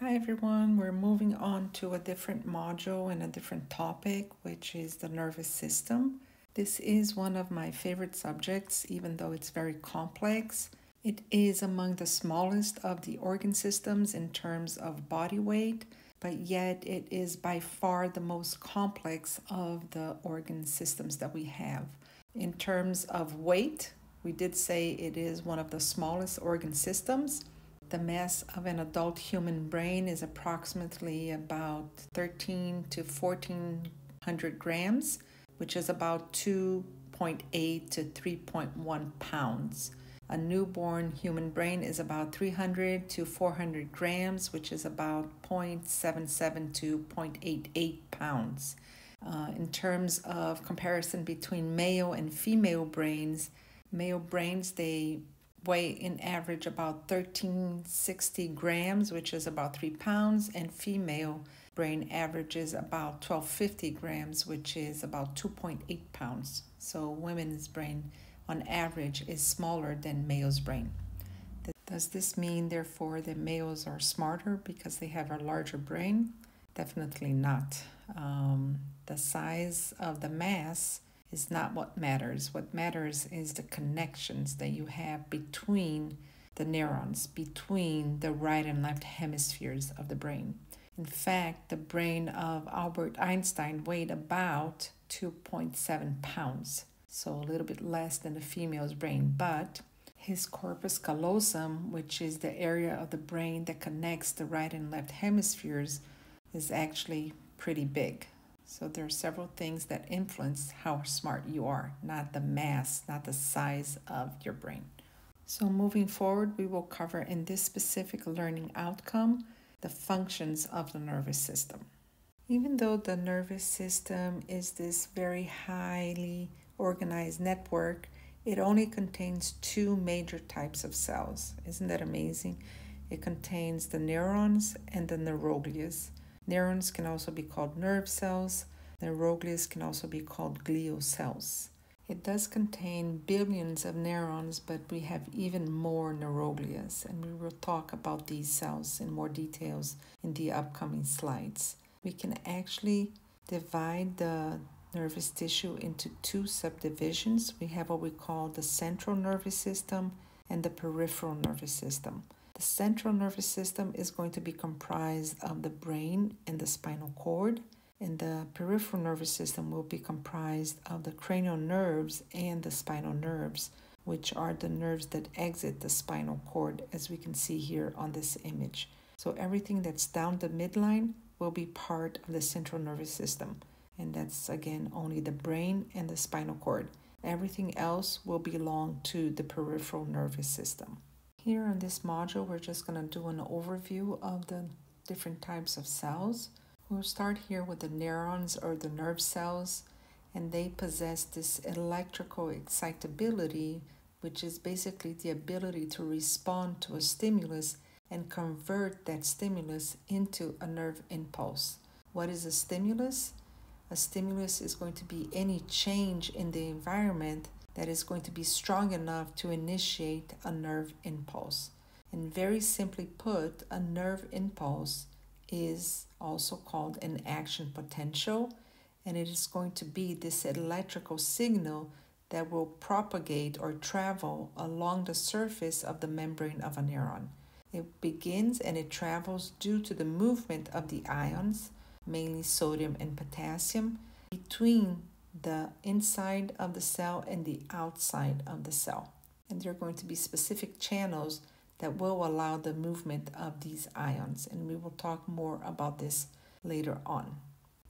Hi everyone, we're moving on to a different module and a different topic, which is the nervous system. This is one of my favorite subjects, even though it's very complex. It is among the smallest of the organ systems in terms of body weight, but yet it is by far the most complex of the organ systems that we have. In terms of weight, we did say it is one of the smallest organ systems. The mass of an adult human brain is approximately about 13 to 1400 grams, which is about 2.8 to 3.1 pounds. A newborn human brain is about 300 to 400 grams, which is about 0.77 to 0.88 pounds. Uh, in terms of comparison between male and female brains, male brains they weigh in average about 1360 grams, which is about three pounds, and female brain averages about 1250 grams, which is about 2.8 pounds. So women's brain on average is smaller than male's brain. Does this mean, therefore, that males are smarter because they have a larger brain? Definitely not. Um, the size of the mass is not what matters. What matters is the connections that you have between the neurons, between the right and left hemispheres of the brain. In fact, the brain of Albert Einstein weighed about 2.7 pounds, so a little bit less than the female's brain, but his corpus callosum, which is the area of the brain that connects the right and left hemispheres, is actually pretty big. So there are several things that influence how smart you are, not the mass, not the size of your brain. So moving forward, we will cover in this specific learning outcome the functions of the nervous system. Even though the nervous system is this very highly organized network, it only contains two major types of cells. Isn't that amazing? It contains the neurons and the neuroglias. Neurons can also be called nerve cells. Neuroglias can also be called glial cells. It does contain billions of neurons, but we have even more neuroglias, and we will talk about these cells in more details in the upcoming slides. We can actually divide the nervous tissue into two subdivisions. We have what we call the central nervous system and the peripheral nervous system. The central nervous system is going to be comprised of the brain and the spinal cord, and the peripheral nervous system will be comprised of the cranial nerves and the spinal nerves, which are the nerves that exit the spinal cord, as we can see here on this image. So everything that's down the midline will be part of the central nervous system, and that's again only the brain and the spinal cord. Everything else will belong to the peripheral nervous system. Here in this module, we're just going to do an overview of the different types of cells. We'll start here with the neurons or the nerve cells, and they possess this electrical excitability, which is basically the ability to respond to a stimulus and convert that stimulus into a nerve impulse. What is a stimulus? A stimulus is going to be any change in the environment that is going to be strong enough to initiate a nerve impulse. And very simply put, a nerve impulse is also called an action potential, and it is going to be this electrical signal that will propagate or travel along the surface of the membrane of a neuron. It begins and it travels due to the movement of the ions, mainly sodium and potassium, between the inside of the cell and the outside of the cell. And there are going to be specific channels that will allow the movement of these ions, and we will talk more about this later on.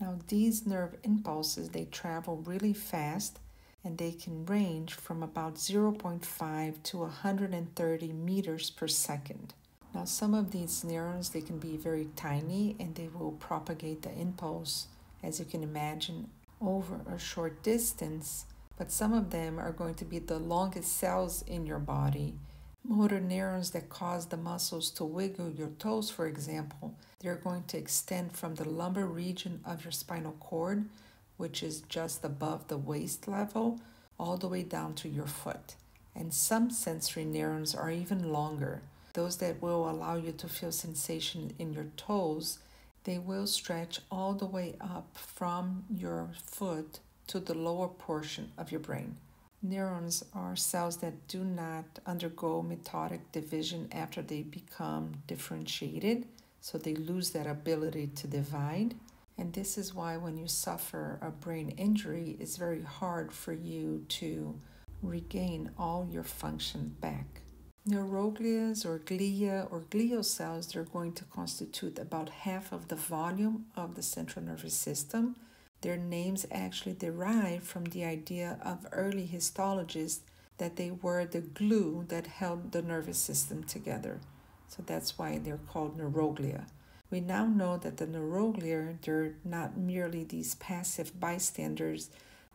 Now, these nerve impulses they travel really fast and they can range from about 0.5 to 130 meters per second. Now, some of these neurons they can be very tiny and they will propagate the impulse, as you can imagine, over a short distance, but some of them are going to be the longest cells in your body. Motor neurons that cause the muscles to wiggle your toes, for example, they're going to extend from the lumbar region of your spinal cord, which is just above the waist level, all the way down to your foot. And some sensory neurons are even longer. those that will allow you to feel sensation in your toes, they will stretch all the way up from your foot to the lower portion of your brain. Neurons are cells that do not undergo mitotic division after they become differentiated, so they lose that ability to divide. And this is why, when you suffer a brain injury, it's very hard for you to regain all your function back. Neuroglias or glia or glial cells, they're going to constitute about half of the volume of the central nervous system. Their names actually derive from the idea of early histologists that they were the glue that held the nervous system together. So that's why they're called neuroglia. We now know that the neuroglia, they're not merely these passive bystanders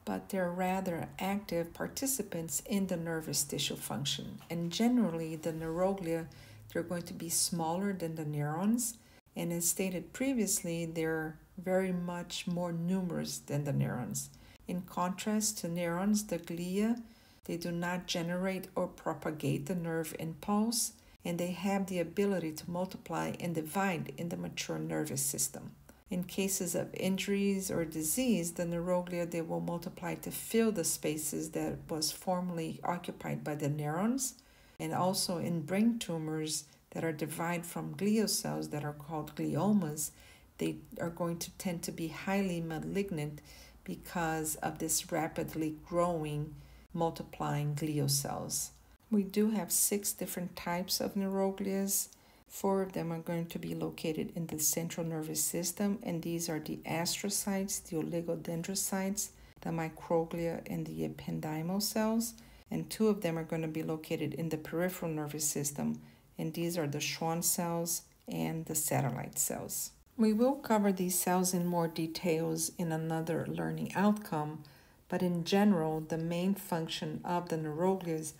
but they're rather active participants in the nervous tissue function. And generally, the neuroglia, they're going to be smaller than the neurons. And as stated previously, they're very much more numerous than the neurons. In contrast to neurons, the glia, they do not generate or propagate the nerve impulse, and they have the ability to multiply and divide in the mature nervous system. In cases of injuries or disease, the neuroglia they will multiply to fill the spaces that was formerly occupied by the neurons. And also in brain tumors that are derived from glial cells that are called gliomas, they are going to tend to be highly malignant because of this rapidly growing, multiplying glial cells. We do have six different types of neuroglias Four of them are going to be located in the central nervous system, and these are the astrocytes, the oligodendrocytes, the microglia, and the ependymal cells. And two of them are going to be located in the peripheral nervous system, and these are the Schwann cells and the satellite cells. We will cover these cells in more details in another learning outcome, but in general, the main function of the neuroglias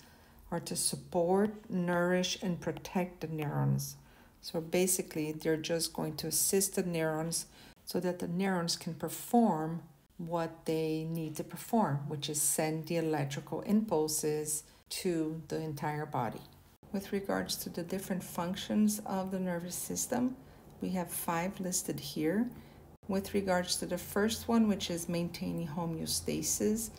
are to support, nourish, and protect the neurons. So basically, they're just going to assist the neurons so that the neurons can perform what they need to perform, which is send the electrical impulses to the entire body. With regards to the different functions of the nervous system, we have five listed here. With regards to the first one, which is maintaining homeostasis,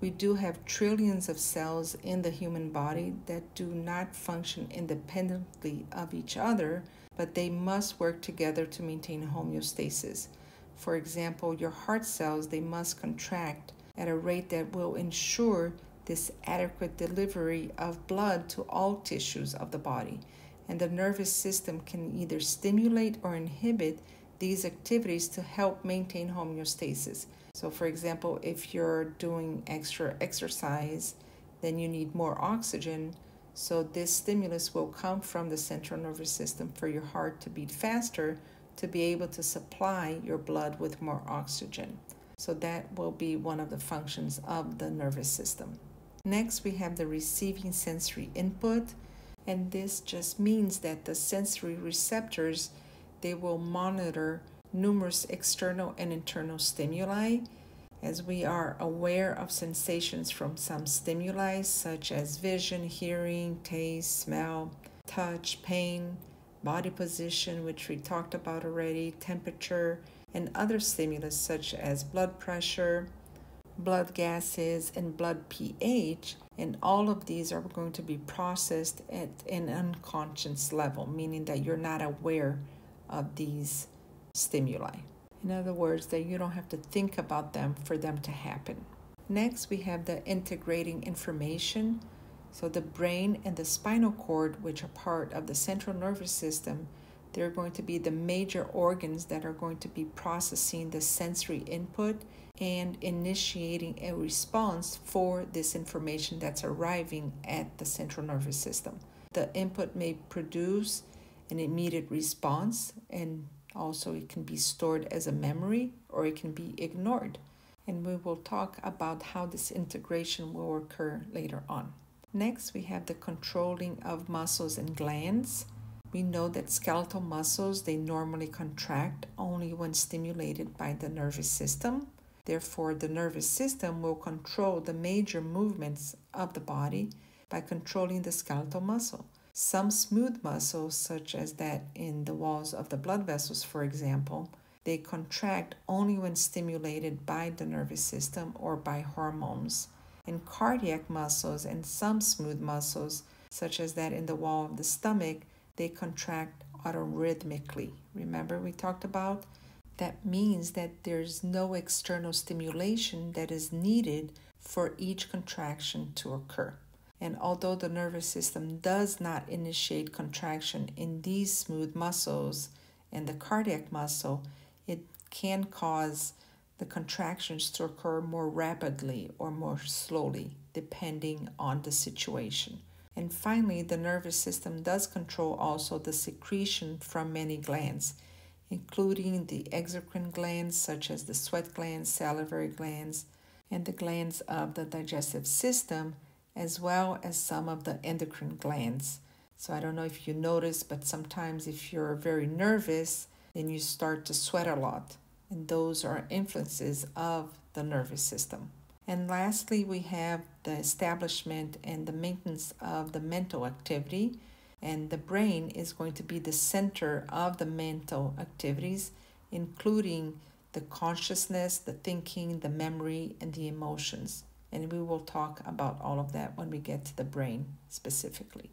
we do have trillions of cells in the human body that do not function independently of each other, but they must work together to maintain homeostasis. For example, your heart cells, they must contract at a rate that will ensure this adequate delivery of blood to all tissues of the body. And the nervous system can either stimulate or inhibit these activities to help maintain homeostasis. So, for example, if you're doing extra exercise, then you need more oxygen. So, this stimulus will come from the central nervous system for your heart to beat faster to be able to supply your blood with more oxygen. So, that will be one of the functions of the nervous system. Next, we have the receiving sensory input, and this just means that the sensory receptors they will monitor numerous external and internal stimuli as we are aware of sensations from some stimuli such as vision, hearing, taste, smell, touch, pain, body position, which we talked about already, temperature, and other stimulus such as blood pressure, blood gases, and blood pH. And all of these are going to be processed at an unconscious level, meaning that you're not aware of these stimuli. In other words, that you don't have to think about them for them to happen. Next, we have the integrating information. So, the brain and the spinal cord, which are part of the central nervous system, they're going to be the major organs that are going to be processing the sensory input and initiating a response for this information that's arriving at the central nervous system. The input may produce an immediate response, and also it can be stored as a memory or it can be ignored. And we will talk about how this integration will occur later on. Next, we have the controlling of muscles and glands. We know that skeletal muscles they normally contract only when stimulated by the nervous system. Therefore, the nervous system will control the major movements of the body by controlling the skeletal muscle. Some smooth muscles, such as that in the walls of the blood vessels, for example, they contract only when stimulated by the nervous system or by hormones. And cardiac muscles and some smooth muscles, such as that in the wall of the stomach, they contract autorhythmically. Remember, we talked about? That means that there's no external stimulation that is needed for each contraction to occur. And although the nervous system does not initiate contraction in these smooth muscles and the cardiac muscle, it can cause the contractions to occur more rapidly or more slowly, depending on the situation. And finally, the nervous system does control also the secretion from many glands, including the exocrine glands such as the sweat glands, salivary glands, and the glands of the digestive system, as well as some of the endocrine glands. So I don't know if you notice, but sometimes if you're very nervous, then you start to sweat a lot. And those are influences of the nervous system. And lastly, we have the establishment and the maintenance of the mental activity. And the brain is going to be the center of the mental activities, including the consciousness, the thinking, the memory, and the emotions. And we will talk about all of that when we get to the brain specifically.